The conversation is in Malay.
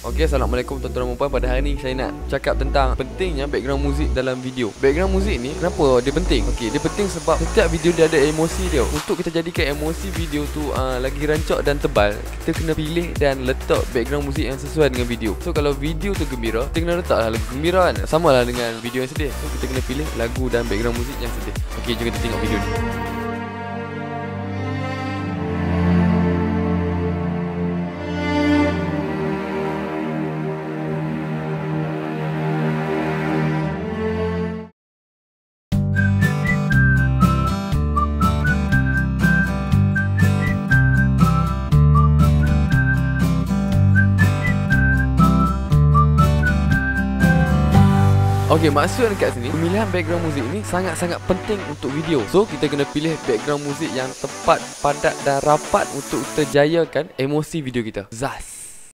Okey, Assalamualaikum tuan-tuan dan puan Pada hari ni saya nak cakap tentang pentingnya background muzik dalam video. Background muzik ni, kenapa dia penting? Okey, dia penting sebab setiap video dia ada emosi dia. Untuk kita jadikan emosi video tu uh, lagi rancak dan tebal Kita kena pilih dan letak background muzik yang sesuai dengan video. So kalau video tu gembira, kita kena letak lagu gembira kan Sama lah dengan video yang sedih. So kita kena pilih lagu dan background muzik yang sedih. Okey, jom kita tengok video ni Okey, maksud dekat sini Pemilihan background muzik ni sangat-sangat penting untuk video. So, kita kena pilih background muzik yang tepat, padat dan rapat Untuk kita jayakan emosi video kita. Zas